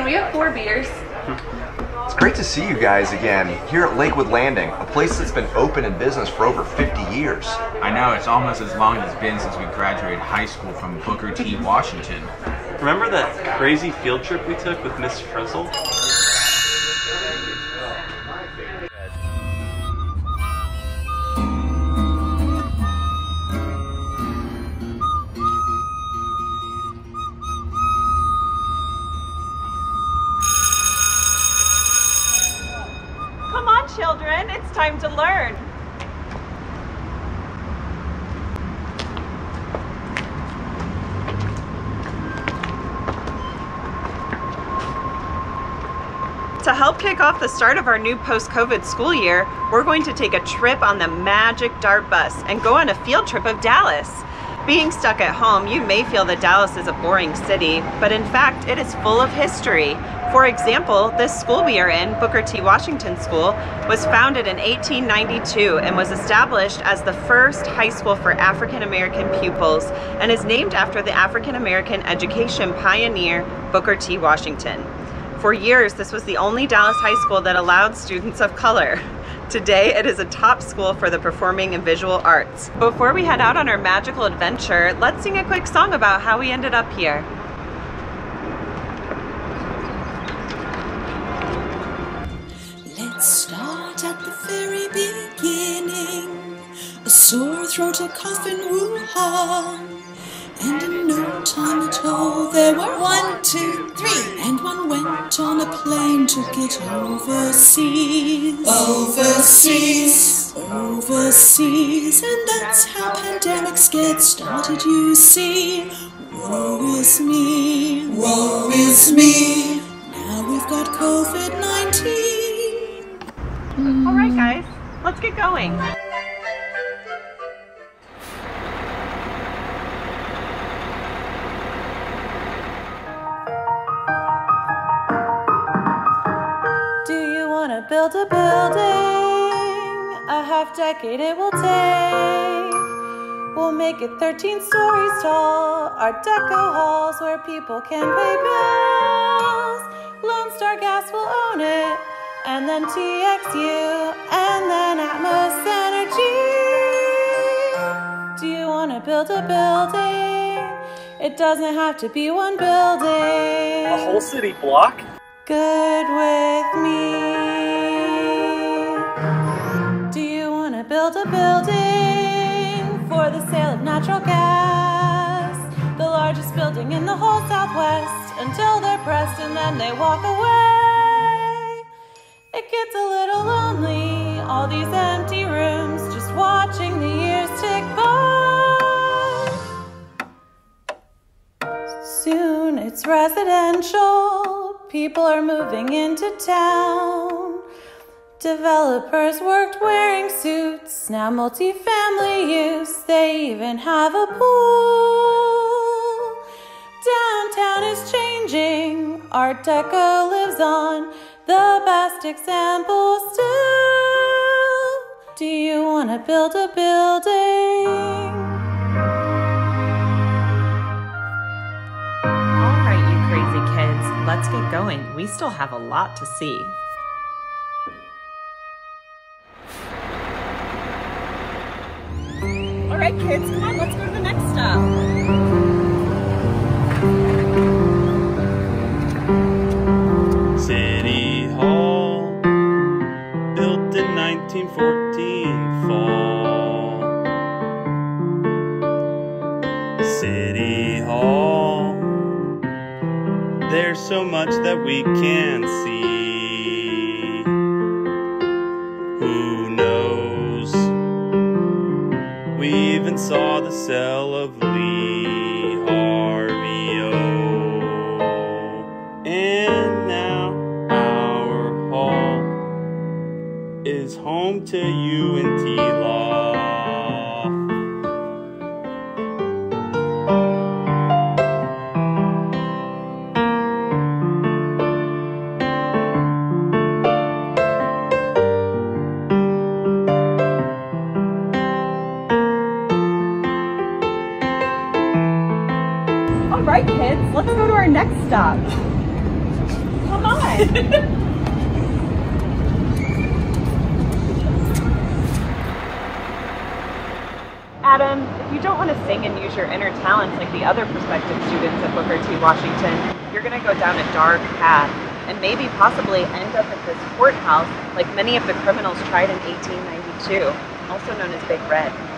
Can we have four beers? It's great to see you guys again here at Lakewood Landing, a place that's been open in business for over 50 years. I know, it's almost as long as it's been since we graduated high school from Booker T. Washington. Remember that crazy field trip we took with Miss Frizzle? It's time to learn. To help kick off the start of our new post-COVID school year, we're going to take a trip on the magic DART bus and go on a field trip of Dallas. Being stuck at home, you may feel that Dallas is a boring city, but in fact, it is full of history. For example, this school we are in, Booker T. Washington School, was founded in 1892 and was established as the first high school for African American pupils and is named after the African American education pioneer Booker T. Washington. For years, this was the only Dallas high school that allowed students of color. Today, it is a top school for the performing and visual arts. Before we head out on our magical adventure, let's sing a quick song about how we ended up here. Sore throat, a cough, and woo-ha. And in no time at all, there were one, two, three. And one went on a plane, to get overseas. Overseas. Overseas. And that's how pandemics get started, you see. Woe is me. Woe is me. Now we've got COVID 19. All right, guys, let's get going. To build a building? A half decade it will take. We'll make it 13 stories tall. Art Deco halls where people can pay bills. Lone Star Gas will own it. And then TXU. And then Atmos Energy. Do you want to build a building? It doesn't have to be one building A whole city block? good with me. Build a building for the sale of natural gas? The largest building in the whole Southwest until they're pressed and then they walk away. It gets a little lonely, all these empty rooms, just watching the years tick by. Soon it's residential. People are moving into town. Developers worked wearing suits, now multifamily use. They even have a pool. Downtown is changing. Art Deco lives on. The best example still. Do you want to build a building? All right, you crazy kids, let's get going. We still have a lot to see. Right, kids, come on, let's go to the next stop. City Hall, built in 1914 fall. City Hall, there's so much that we can cell of Lee All right, kids, let's go to our next stop. Come on. Adam, if you don't want to sing and use your inner talents like the other prospective students at Booker T. Washington, you're going to go down a dark path and maybe possibly end up at this courthouse like many of the criminals tried in 1892, also known as Big Red.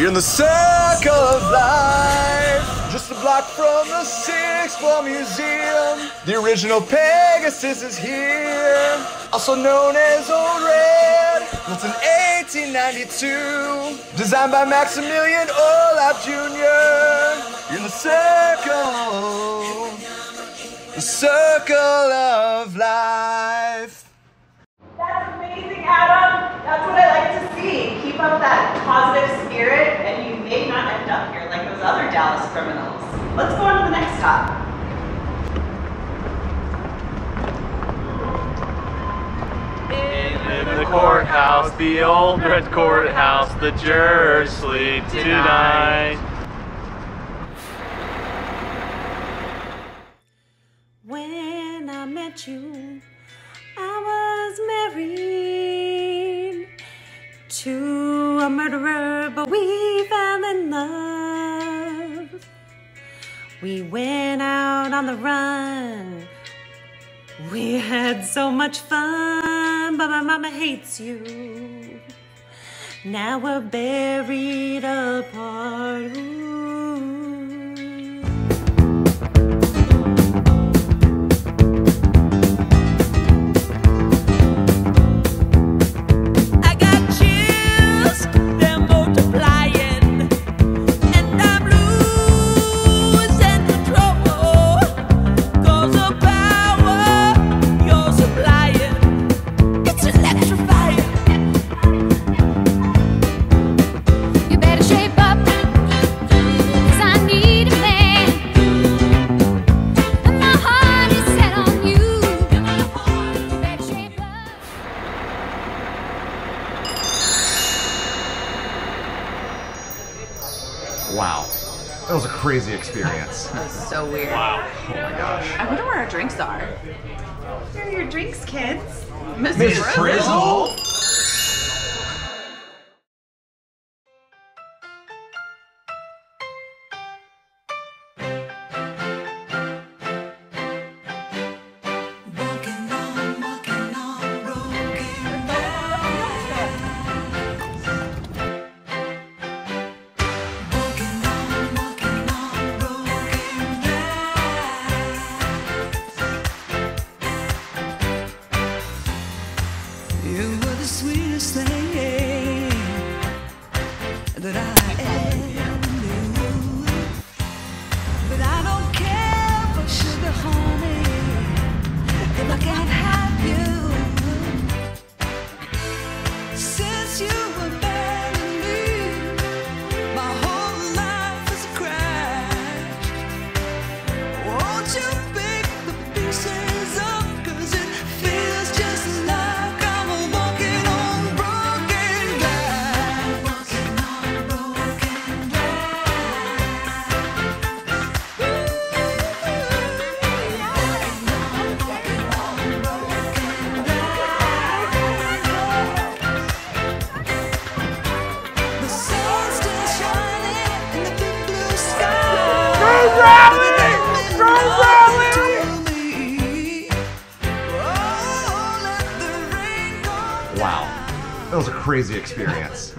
You're in the circle of life, just a block from the Sixth Floor Museum. The original Pegasus is here, also known as Old Red. Built in 1892, designed by Maximilian Orlopp Jr. You're in the circle, the circle of life. That's amazing, Adam. That's what I like to see. Keep up that positive spirit, and you may not end up here like those other Dallas criminals. Let's go on to the next stop. In the courthouse, the old red courthouse, the jurors sleep tonight. When I met you, I was married to a murderer, but we fell in love. We went out on the run. We had so much fun, but my mama hates you. Now we're buried apart. Ooh. Wow, that was a crazy experience. That was so weird. Wow. Oh my gosh. I wonder where our drinks are. Here are your drinks, kids. Mrs. Frizzle? Walking crazy experience.